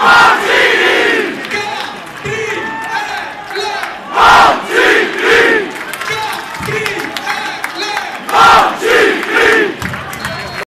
Martin!